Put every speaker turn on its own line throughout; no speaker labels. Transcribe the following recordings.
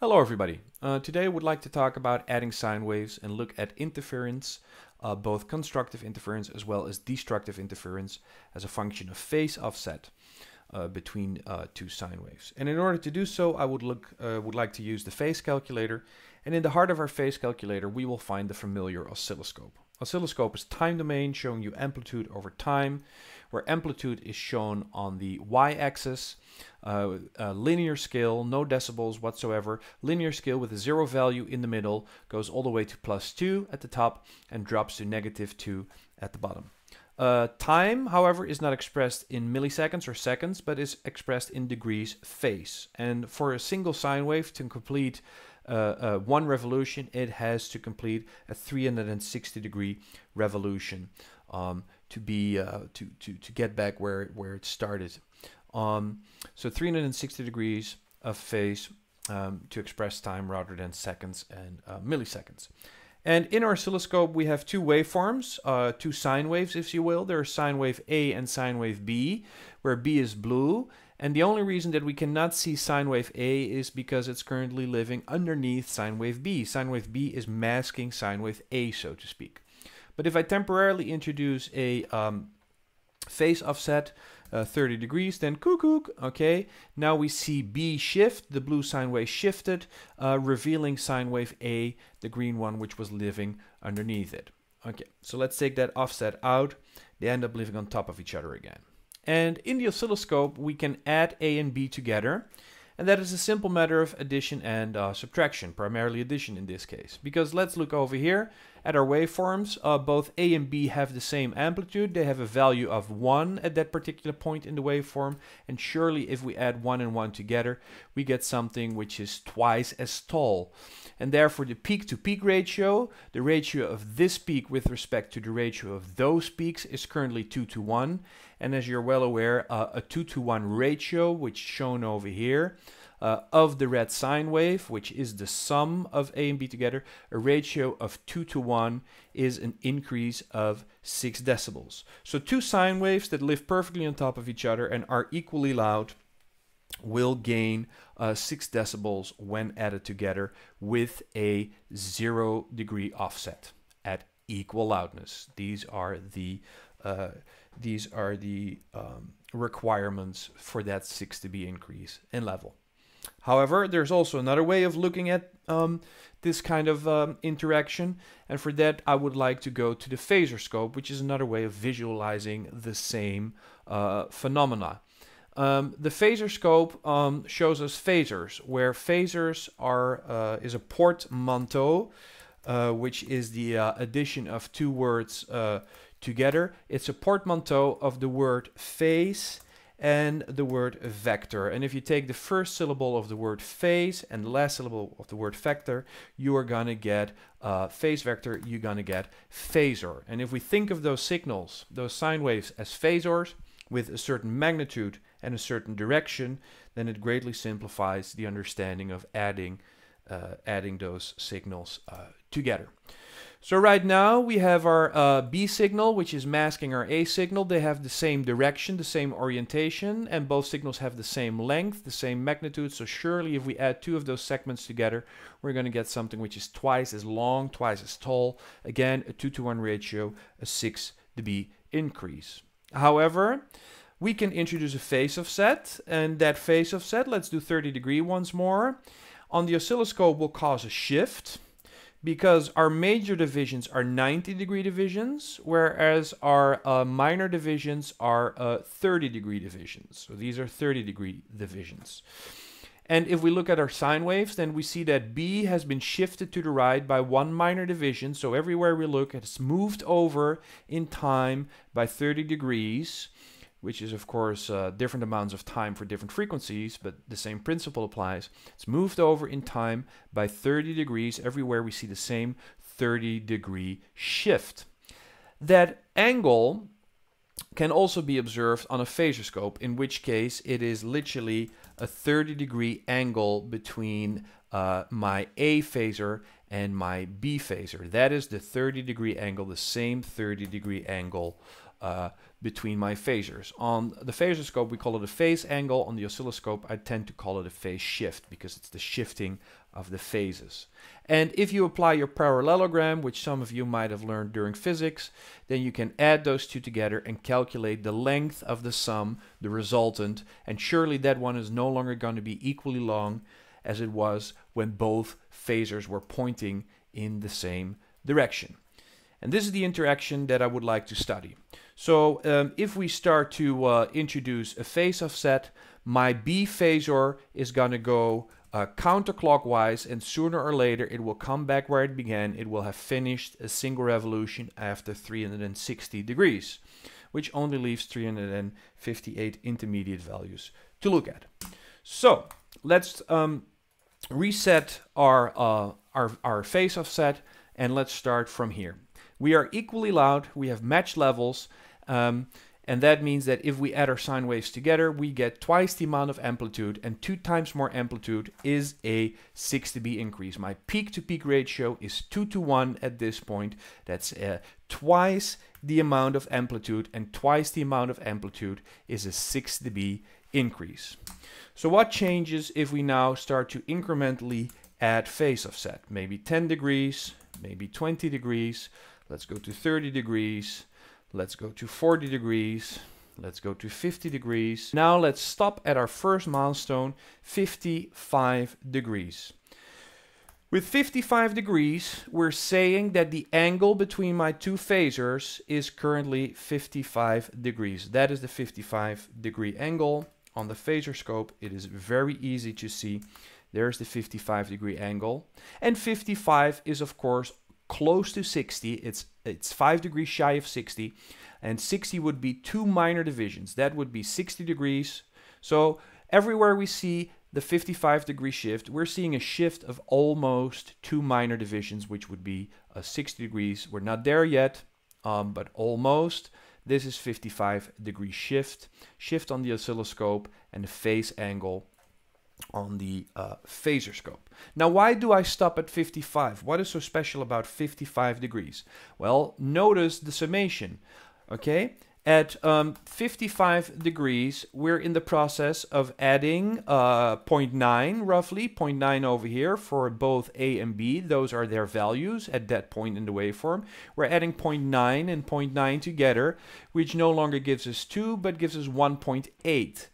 Hello everybody. Uh, today I would like to talk about adding sine waves and look at interference, uh, both constructive interference as well as destructive interference as a function of phase offset uh, between uh, two sine waves. And in order to do so, I would look uh, would like to use the phase calculator. And in the heart of our phase calculator, we will find the familiar oscilloscope. Oscilloscope is time domain showing you amplitude over time, where amplitude is shown on the y-axis, uh, linear scale, no decibels whatsoever, linear scale with a zero value in the middle, goes all the way to plus 2 at the top and drops to negative 2 at the bottom. Uh, time, however, is not expressed in milliseconds or seconds, but is expressed in degrees phase. And for a single sine wave to complete uh, uh, one revolution, it has to complete a 360 degree revolution um, to be uh, to, to to get back where where it started. Um, so 360 degrees of phase um, to express time rather than seconds and uh, milliseconds. And in our oscilloscope, we have two waveforms, uh, two sine waves, if you will. There are sine wave A and sine wave B, where B is blue and the only reason that we cannot see sine wave A is because it's currently living underneath sine wave B. Sine wave B is masking sine wave A, so to speak. But if I temporarily introduce a um, phase offset uh, 30 degrees, then cuckoo, okay, now we see B shift, the blue sine wave shifted, uh, revealing sine wave A, the green one, which was living underneath it. Okay, so let's take that offset out. They end up living on top of each other again. And in the oscilloscope, we can add A and B together. And that is a simple matter of addition and uh, subtraction, primarily addition in this case. Because let's look over here at our waveforms. Uh, both A and B have the same amplitude. They have a value of 1 at that particular point in the waveform. And surely if we add 1 and 1 together, we get something which is twice as tall. And therefore the peak-to-peak -peak ratio, the ratio of this peak with respect to the ratio of those peaks is currently 2 to 1. And as you're well aware, uh, a 2 to 1 ratio, which is shown over here, uh, of the red sine wave, which is the sum of A and B together, a ratio of 2 to 1 is an increase of 6 decibels. So two sine waves that live perfectly on top of each other and are equally loud will gain uh, 6 decibels when added together with a 0 degree offset at equal loudness. These are the uh, these are the um, requirements for that 6 dB increase in level. However, there's also another way of looking at um, this kind of um, interaction. And for that, I would like to go to the phasor scope, which is another way of visualizing the same uh, phenomena. Um, the phasor scope um, shows us phasors, where phasors are uh, is a portmanteau, uh, which is the uh, addition of two words uh, together. It's a portmanteau of the word phase and the word vector. And if you take the first syllable of the word phase and the last syllable of the word vector, you are going to get uh, phase vector, you're going to get phasor. And if we think of those signals, those sine waves as phasors with a certain magnitude and a certain direction, then it greatly simplifies the understanding of adding, adding those signals uh, together. So right now we have our uh, B signal, which is masking our A signal. They have the same direction, the same orientation, and both signals have the same length, the same magnitude. So surely if we add two of those segments together, we're going to get something which is twice as long, twice as tall. Again, a 2 to 1 ratio, a 6 dB increase. However, we can introduce a phase offset, and that phase offset, let's do 30 degree once more. On the oscilloscope will cause a shift because our major divisions are 90 degree divisions, whereas our uh, minor divisions are uh, 30 degree divisions. So these are 30 degree divisions. And if we look at our sine waves, then we see that B has been shifted to the right by one minor division. So everywhere we look, it's moved over in time by 30 degrees which is of course uh, different amounts of time for different frequencies, but the same principle applies. It's moved over in time by 30 degrees. Everywhere we see the same 30 degree shift. That angle can also be observed on a phasorscope, in which case it is literally a 30 degree angle between uh, my A phasor and my B phasor. That is the 30 degree angle, the same 30 degree angle uh, between my phasors. On the phasorscope, we call it a phase angle. On the oscilloscope, I tend to call it a phase shift because it's the shifting of the phases. And if you apply your parallelogram, which some of you might have learned during physics, then you can add those two together and calculate the length of the sum, the resultant, and surely that one is no longer going to be equally long as it was when both phasors were pointing in the same direction. And this is the interaction that I would like to study. So um, if we start to uh, introduce a phase offset, my B phasor is going to go uh, counterclockwise and sooner or later it will come back where it began. It will have finished a single revolution after 360 degrees, which only leaves 358 intermediate values to look at. So let's um, reset our, uh, our, our phase offset and let's start from here. We are equally loud, we have matched levels, um, and that means that if we add our sine waves together, we get twice the amount of amplitude, and two times more amplitude is a 6 dB increase. My peak to peak ratio is 2 to 1 at this point. That's uh, twice the amount of amplitude, and twice the amount of amplitude is a 6 dB increase. So what changes if we now start to incrementally add phase offset? Maybe 10 degrees, maybe 20 degrees. Let's go to 30 degrees. Let's go to 40 degrees. Let's go to 50 degrees. Now let's stop at our first milestone, 55 degrees. With 55 degrees, we're saying that the angle between my two phasors is currently 55 degrees. That is the 55 degree angle on the phasor scope, it is very easy to see. There's the 55 degree angle. And 55 is of course close to 60. It's, it's 5 degrees shy of 60. And 60 would be two minor divisions. That would be 60 degrees. So everywhere we see the 55 degree shift, we're seeing a shift of almost two minor divisions, which would be a 60 degrees. We're not there yet, um, but almost. This is 55 degree shift, shift on the oscilloscope and the phase angle on the uh, phasor scope. Now, why do I stop at 55? What is so special about 55 degrees? Well, notice the summation, okay? At um, 55 degrees, we're in the process of adding uh, 0.9 roughly, 0.9 over here for both A and B. Those are their values at that point in the waveform. We're adding 0.9 and 0.9 together, which no longer gives us 2, but gives us 1.8.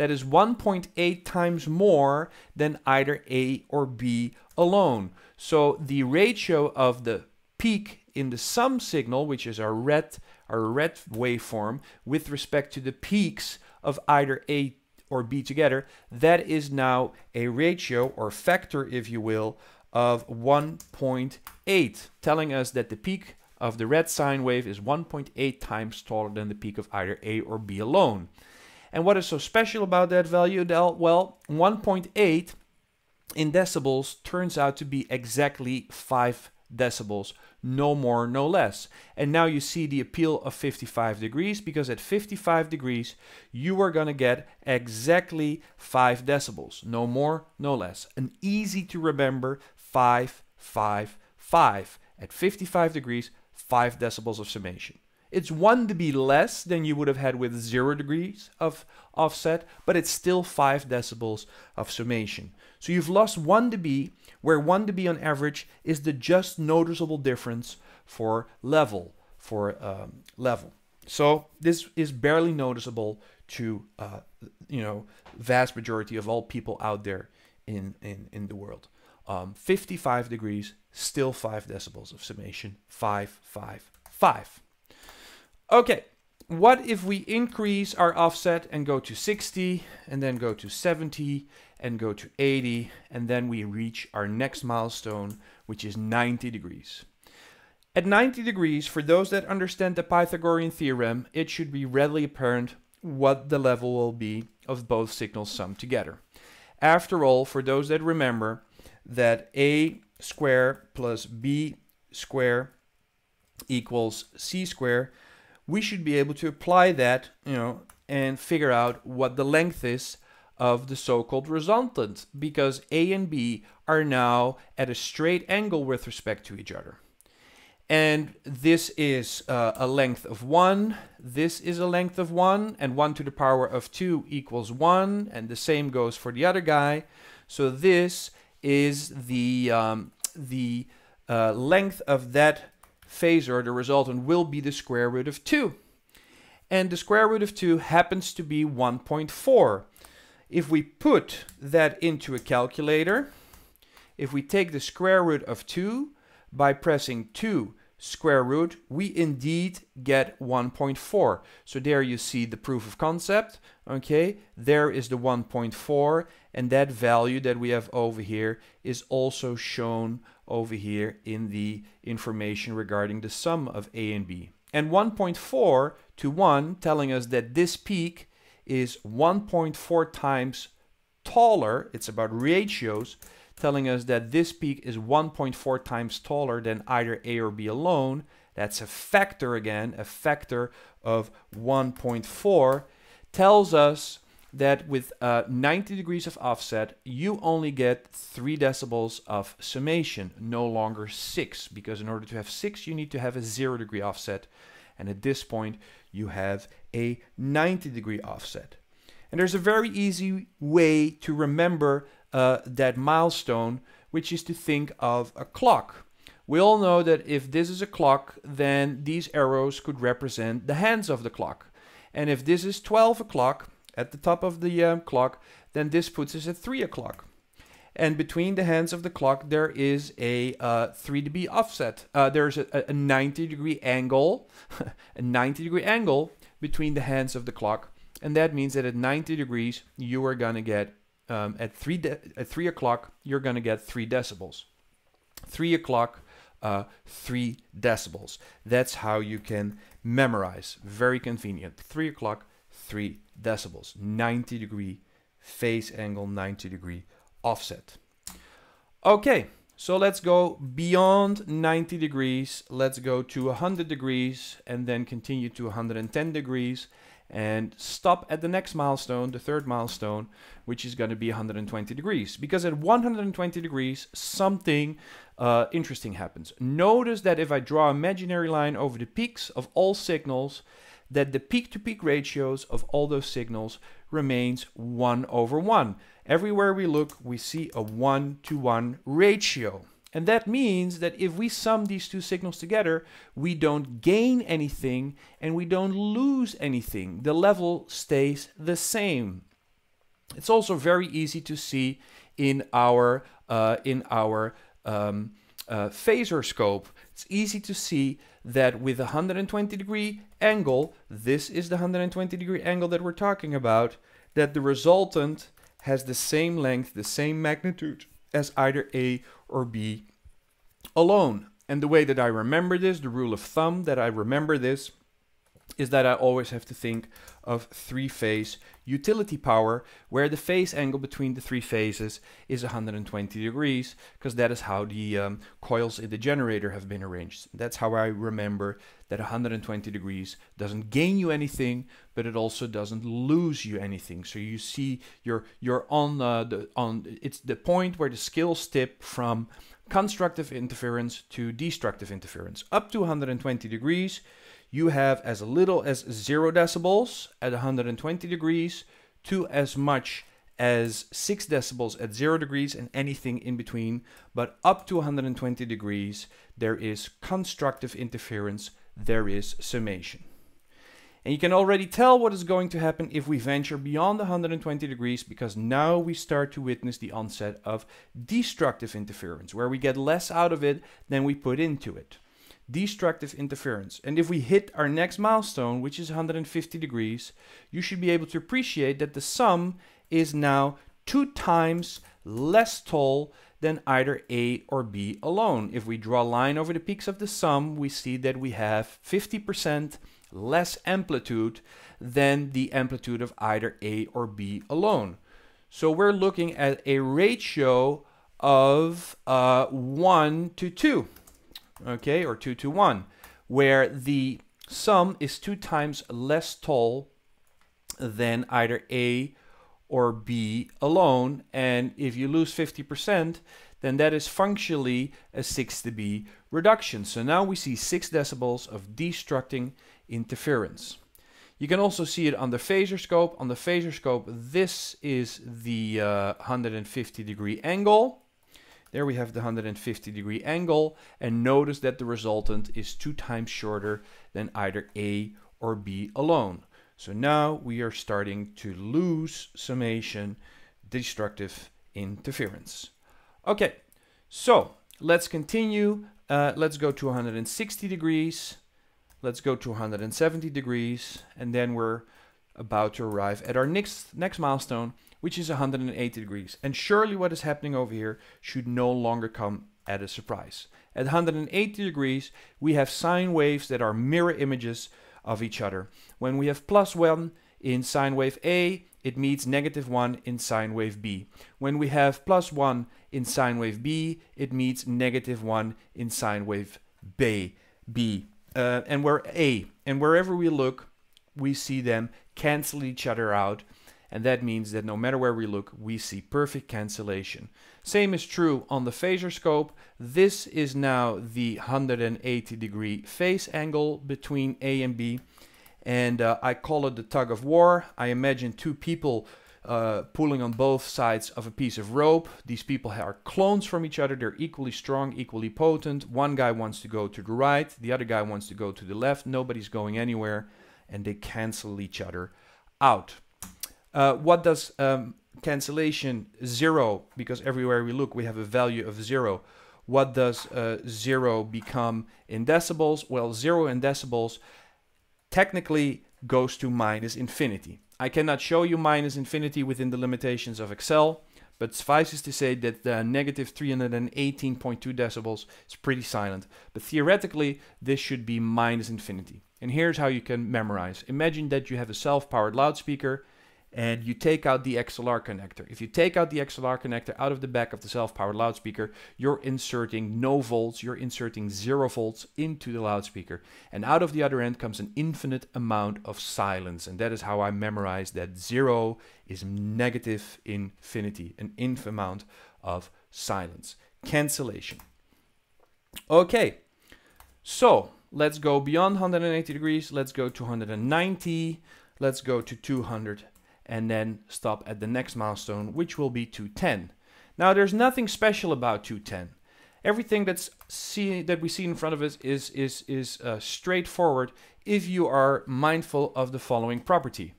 That is 1.8 times more than either A or B alone. So the ratio of the peak in the sum signal, which is our red our red waveform with respect to the peaks of either A or B together, that is now a ratio or factor, if you will, of 1.8, telling us that the peak of the red sine wave is 1.8 times taller than the peak of either A or B alone. And what is so special about that value? Well, 1.8 in decibels turns out to be exactly 5 decibels no more, no less. And now you see the appeal of 55 degrees because at 55 degrees you are going to get exactly 5 decibels, no more, no less. An easy to remember 5, 5, 5. At 55 degrees, 5 decibels of summation. It's 1 dB less than you would have had with 0 degrees of offset, but it's still 5 decibels of summation. So you've lost 1 dB, where 1 dB on average is the just noticeable difference for level, for um, level. So this is barely noticeable to, uh, you know, vast majority of all people out there in, in, in the world. Um, 55 degrees, still 5 decibels of summation, 5, 5, 5. Okay, what if we increase our offset and go to 60 and then go to 70 and go to 80 and then we reach our next milestone which is 90 degrees. At 90 degrees, for those that understand the Pythagorean theorem, it should be readily apparent what the level will be of both signals summed together. After all, for those that remember that a square plus b square equals c square, we should be able to apply that, you know, and figure out what the length is of the so-called resultant because A and B are now at a straight angle with respect to each other. and this is uh, a length of 1, this is a length of 1, and 1 to the power of 2 equals 1, and the same goes for the other guy. So this is the, um, the uh, length of that phasor, the resultant will be the square root of 2. And the square root of 2 happens to be 1.4. If we put that into a calculator, if we take the square root of 2 by pressing 2 square root, we indeed get 1.4. So there you see the proof of concept, okay? There is the 1.4, and that value that we have over here is also shown over here in the information regarding the sum of A and B. And 1.4 to 1 telling us that this peak is 1.4 times taller, it's about ratios, telling us that this peak is 1.4 times taller than either A or B alone. That's a factor again, a factor of 1.4 tells us that with uh, 90 degrees of offset, you only get 3 decibels of summation, no longer 6, because in order to have 6, you need to have a 0 degree offset. And at this point, you have a 90 degree offset. And there's a very easy way to remember uh, that milestone, which is to think of a clock. We all know that if this is a clock, then these arrows could represent the hands of the clock. And if this is 12 o'clock at the top of the um, clock, then this puts us at 3 o'clock. And between the hands of the clock, there is a uh, 3 dB offset. Uh, there's a, a 90 degree angle, a 90 degree angle between the hands of the clock. And that means that at 90 degrees, you are going to get um, at three at three o'clock, you're going to get three decibels. Three o'clock, uh, three decibels. That's how you can memorize. Very convenient. Three o'clock, three decibels. 90 degree phase angle, 90 degree offset. Okay, so let's go beyond 90 degrees. Let's go to 100 degrees and then continue to 110 degrees and stop at the next milestone, the third milestone, which is going to be 120 degrees. Because at 120 degrees, something uh, interesting happens. Notice that if I draw imaginary line over the peaks of all signals, that the peak-to-peak -peak ratios of all those signals remains 1 over 1. Everywhere we look, we see a 1 to 1 ratio. And that means that if we sum these two signals together, we don't gain anything and we don't lose anything. The level stays the same. It's also very easy to see in our, uh, in our um, uh, phasor scope. It's easy to see that with a 120 degree angle, this is the 120 degree angle that we're talking about, that the resultant has the same length, the same magnitude as either A or B alone. And the way that I remember this, the rule of thumb that I remember this, is that I always have to think of three-phase utility power, where the phase angle between the three phases is 120 degrees, because that is how the um, coils in the generator have been arranged. That's how I remember that 120 degrees doesn't gain you anything, but it also doesn't lose you anything. So you see you're you're on uh, the on it's the point where the scales tip from constructive interference to destructive interference. Up to 120 degrees, you have as little as 0 decibels at 120 degrees to as much as 6 decibels at 0 degrees and anything in between. But up to 120 degrees, there is constructive interference, there is summation. And you can already tell what is going to happen if we venture beyond 120 degrees because now we start to witness the onset of destructive interference, where we get less out of it than we put into it. Destructive interference. And if we hit our next milestone, which is 150 degrees, you should be able to appreciate that the sum is now two times less tall than either A or B alone. If we draw a line over the peaks of the sum, we see that we have 50% less amplitude than the amplitude of either A or B alone. So we're looking at a ratio of uh, 1 to 2, okay, or 2 to 1, where the sum is two times less tall than either A or B alone. And if you lose 50%, then that is functionally a 6 dB reduction. So now we see 6 decibels of destructing interference. You can also see it on the phasor scope. On the phasor scope, this is the uh, 150 degree angle. There we have the 150 degree angle and notice that the resultant is two times shorter than either A or B alone. So now we are starting to lose summation destructive interference. Okay, so let's continue. Uh, let's go to 160 degrees. Let's go to 170 degrees. And then we're about to arrive at our next, next milestone, which is 180 degrees. And surely what is happening over here should no longer come as a surprise. At 180 degrees, we have sine waves that are mirror images of each other. When we have plus 1 in sine wave A, it meets negative 1 in sine wave B. When we have plus 1 in sine wave B, it meets negative 1 in sine wave B. B. Uh, and where A. And wherever we look, we see them cancel each other out. And that means that no matter where we look, we see perfect cancellation. Same is true on the phasor scope. This is now the 180 degree phase angle between A and B. And uh, I call it the tug of war. I imagine two people uh, pulling on both sides of a piece of rope. These people are clones from each other. They're equally strong, equally potent. One guy wants to go to the right, the other guy wants to go to the left. Nobody's going anywhere, and they cancel each other out. Uh, what does um, cancellation zero, because everywhere we look, we have a value of zero. What does uh, zero become in decibels? Well, zero in decibels technically goes to minus infinity. I cannot show you minus infinity within the limitations of Excel, but suffices to say that the negative 318.2 decibels is pretty silent. But theoretically, this should be minus infinity. And here's how you can memorize. Imagine that you have a self-powered loudspeaker and you take out the XLR connector. If you take out the XLR connector out of the back of the self-powered loudspeaker, you're inserting no volts, you're inserting zero volts into the loudspeaker. And out of the other end comes an infinite amount of silence. And that is how I memorize that zero is negative infinity, an infinite amount of silence. Cancellation. Okay, so let's go beyond 180 degrees. Let's go to 190. Let's go to 200 and then stop at the next milestone, which will be 210. Now, there's nothing special about 210. Everything that's see, that we see in front of us is, is, is uh, straightforward if you are mindful of the following property.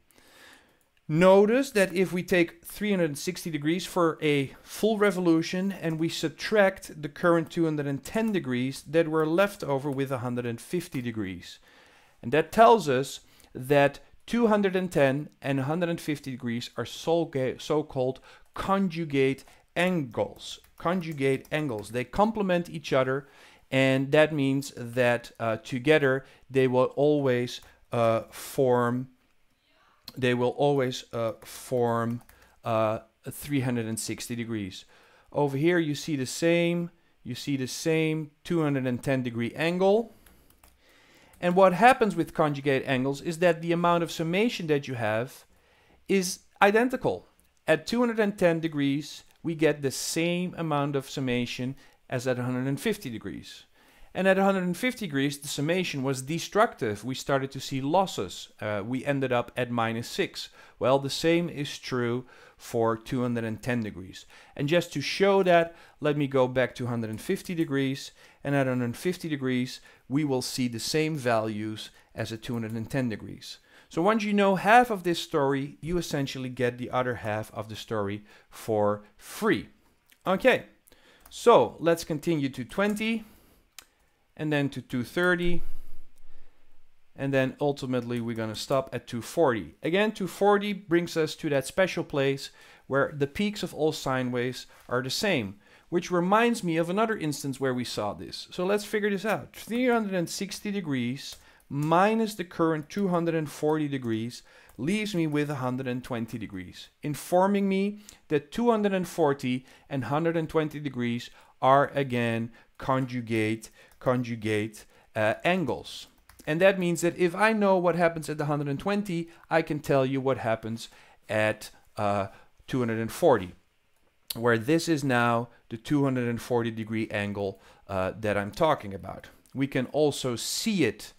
Notice that if we take 360 degrees for a full revolution and we subtract the current 210 degrees, that we're left over with 150 degrees. And that tells us that 210 and 150 degrees are so-called conjugate angles. Conjugate angles. They complement each other and that means that uh, together they will always uh, form they will always uh, form uh, 360 degrees. Over here you see the same you see the same 210 degree angle and what happens with conjugate angles is that the amount of summation that you have is identical. At 210 degrees, we get the same amount of summation as at 150 degrees. And at 150 degrees, the summation was destructive. We started to see losses. Uh, we ended up at minus 6. Well, the same is true for 210 degrees. And just to show that, let me go back to 150 degrees. And at 150 degrees, we will see the same values as at 210 degrees. So once you know half of this story, you essentially get the other half of the story for free. Okay, so let's continue to 20 and then to 230 and then ultimately we're going to stop at 240. Again, 240 brings us to that special place where the peaks of all sine waves are the same, which reminds me of another instance where we saw this. So let's figure this out. 360 degrees minus the current 240 degrees leaves me with 120 degrees, informing me that 240 and 120 degrees are again conjugate conjugate uh, angles. And that means that if I know what happens at the 120, I can tell you what happens at uh, 240, where this is now the 240 degree angle uh, that I'm talking about. We can also see it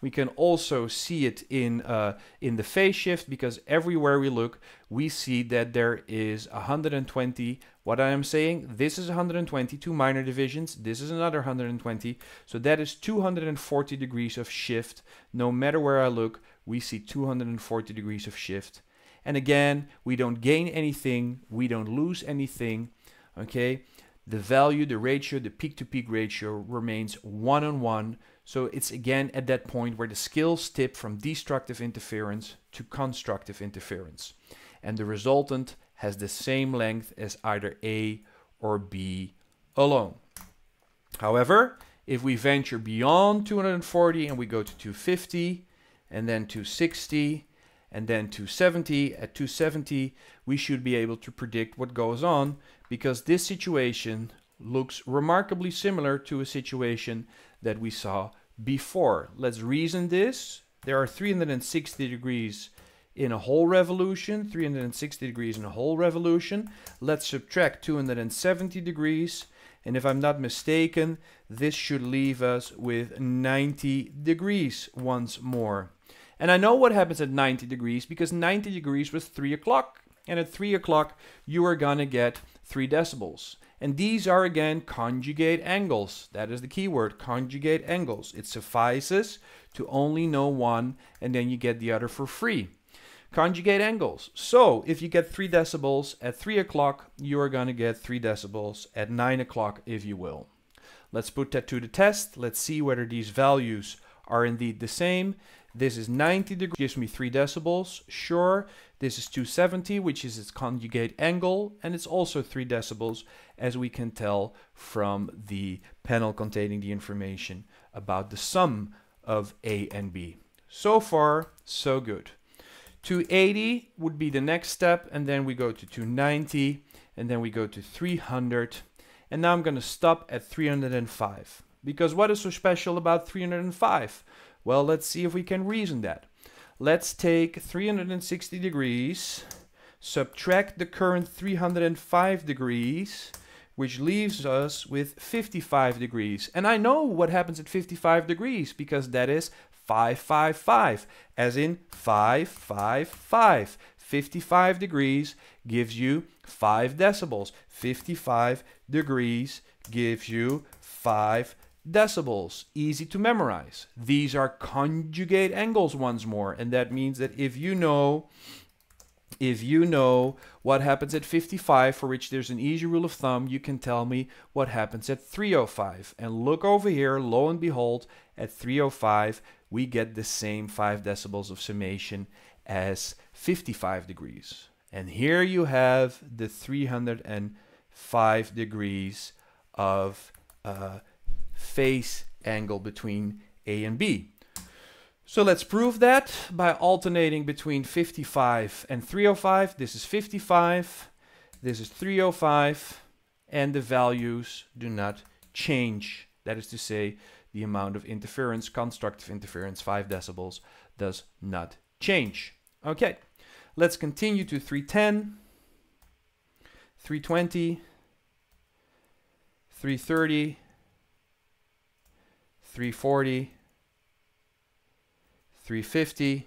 we can also see it in, uh, in the phase shift because everywhere we look, we see that there is 120. What I am saying, this is 120, two minor divisions. This is another 120. So that is 240 degrees of shift. No matter where I look, we see 240 degrees of shift. And again, we don't gain anything. We don't lose anything. Okay. The value, the ratio, the peak to peak ratio remains one on one. So it's again at that point where the skills tip from destructive interference to constructive interference. And the resultant has the same length as either A or B alone. However, if we venture beyond 240 and we go to 250 and then 260 and then 270, at 270 we should be able to predict what goes on because this situation looks remarkably similar to a situation that we saw before. Let's reason this. There are 360 degrees in a whole revolution, 360 degrees in a whole revolution. Let's subtract 270 degrees. And if I'm not mistaken, this should leave us with 90 degrees once more. And I know what happens at 90 degrees because 90 degrees was 3 o'clock. And at 3 o'clock, you are going to get 3 decibels. And these are again conjugate angles. That is the key word, conjugate angles. It suffices to only know one and then you get the other for free. Conjugate angles. So if you get 3 decibels at 3 o'clock, you are going to get 3 decibels at 9 o'clock if you will. Let's put that to the test. Let's see whether these values are indeed the same. This is 90 degrees, gives me 3 decibels. Sure, this is 270, which is its conjugate angle, and it's also 3 decibels, as we can tell from the panel containing the information about the sum of A and B. So far, so good. 280 would be the next step, and then we go to 290, and then we go to 300, and now I'm going to stop at 305. Because what is so special about 305? Well, let's see if we can reason that. Let's take 360 degrees, subtract the current 305 degrees, which leaves us with 55 degrees. And I know what happens at 55 degrees because that is 555, as in 555. 55 degrees gives you 5 decibels. 55 degrees gives you 5 decibels, easy to memorize. These are conjugate angles once more, and that means that if you know if you know what happens at 55, for which there's an easy rule of thumb, you can tell me what happens at 305. And look over here, lo and behold, at 305, we get the same 5 decibels of summation as 55 degrees. And here you have the 305 degrees of uh, phase angle between A and B. So let's prove that by alternating between 55 and 305. This is 55, this is 305, and the values do not change. That is to say, the amount of interference, constructive interference, 5 decibels, does not change. Okay, let's continue to 310, 320, 330, 340, 350.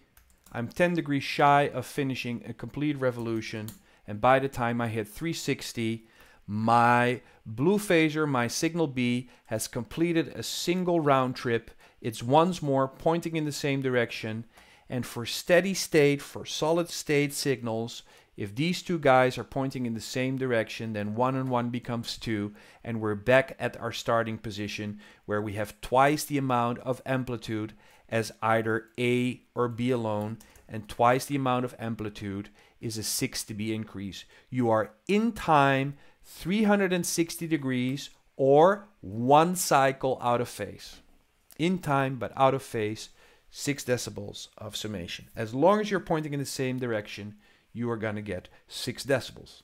I'm 10 degrees shy of finishing a complete revolution. And by the time I hit 360, my blue phasor, my signal B, has completed a single round trip. It's once more pointing in the same direction. And for steady state, for solid state signals, if these two guys are pointing in the same direction, then 1 and 1 becomes 2, and we're back at our starting position where we have twice the amount of amplitude as either A or B alone, and twice the amount of amplitude is a 6 dB increase. You are in time 360 degrees or one cycle out of phase. In time but out of phase, 6 decibels of summation. As long as you're pointing in the same direction, you are going to get 6 decibels.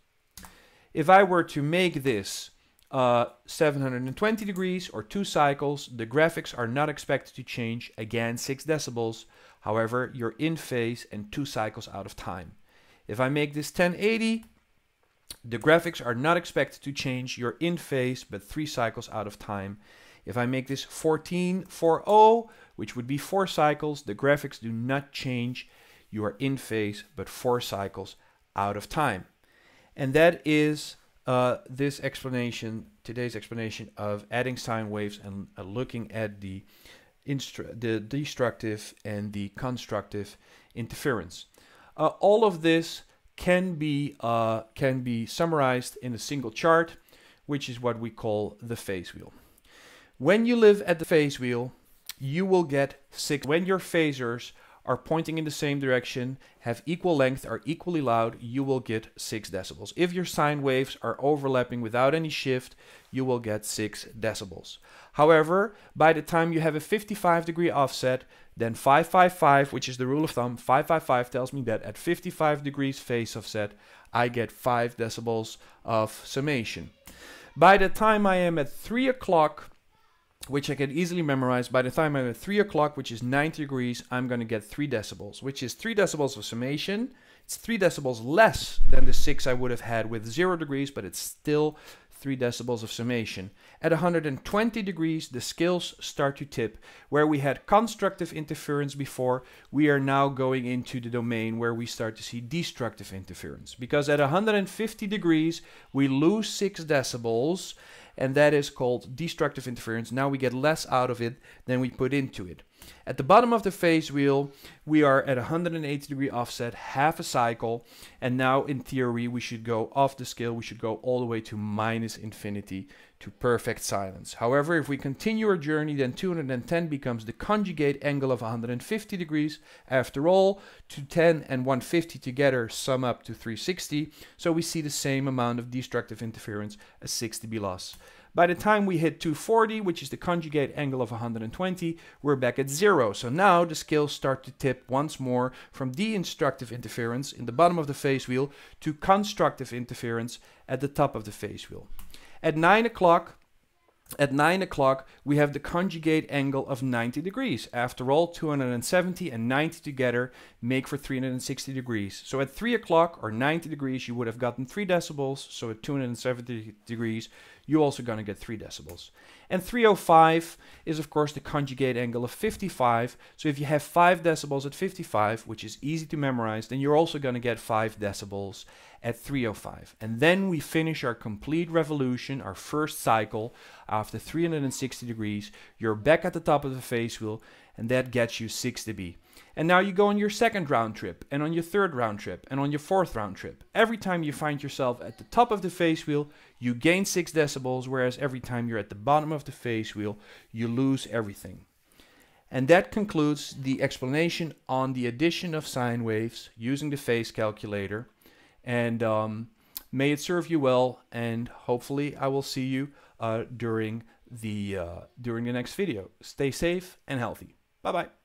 If I were to make this uh, 720 degrees or two cycles, the graphics are not expected to change, again 6 decibels. However, you're in phase and two cycles out of time. If I make this 1080, the graphics are not expected to change. You're in phase, but three cycles out of time. If I make this 1440, which would be four cycles, the graphics do not change. You are in phase, but four cycles out of time. And that is uh, this explanation, today's explanation of adding sine waves and uh, looking at the, the destructive and the constructive interference. Uh, all of this can be uh, can be summarized in a single chart, which is what we call the phase wheel. When you live at the phase wheel, you will get six. When your phasors are pointing in the same direction, have equal length, are equally loud, you will get 6 decibels. If your sine waves are overlapping without any shift, you will get 6 decibels. However, by the time you have a 55 degree offset, then 555, which is the rule of thumb, 555 tells me that at 55 degrees phase offset, I get 5 decibels of summation. By the time I am at 3 o'clock, which I can easily memorize. By the time I'm at 3 o'clock, which is 90 degrees, I'm going to get 3 decibels, which is 3 decibels of summation. It's 3 decibels less than the 6 I would have had with 0 degrees, but it's still 3 decibels of summation. At 120 degrees, the scales start to tip. Where we had constructive interference before, we are now going into the domain where we start to see destructive interference. Because at 150 degrees, we lose 6 decibels, and that is called destructive interference. Now we get less out of it than we put into it. At the bottom of the phase wheel, we are at 180 degree offset, half a cycle, and now in theory we should go off the scale, we should go all the way to minus infinity to perfect silence. However, if we continue our journey, then 210 becomes the conjugate angle of 150 degrees. After all, 210 and 150 together sum up to 360, so we see the same amount of destructive interference as 6 dB loss. By the time we hit 240, which is the conjugate angle of 120, we're back at zero. So now the scales start to tip once more from destructive interference in the bottom of the phase wheel to constructive interference at the top of the phase wheel. At 9 o'clock, at 9 o'clock, we have the conjugate angle of 90 degrees. After all, 270 and 90 together make for 360 degrees. So at 3 o'clock or 90 degrees, you would have gotten 3 decibels. So at 270 degrees, you're also going to get 3 decibels. And 305 is, of course, the conjugate angle of 55. So if you have 5 decibels at 55, which is easy to memorize, then you're also going to get 5 decibels at 305. And then we finish our complete revolution, our first cycle, after 360 degrees. You're back at the top of the phase wheel, and that gets you 6 dB. And now you go on your second round trip, and on your third round trip, and on your fourth round trip. Every time you find yourself at the top of the phase wheel, you gain 6 decibels, whereas every time you're at the bottom of the phase wheel, you lose everything. And that concludes the explanation on the addition of sine waves using the phase calculator. And um, may it serve you well, and hopefully I will see you uh, during the uh, during the next video. Stay safe and healthy. Bye bye.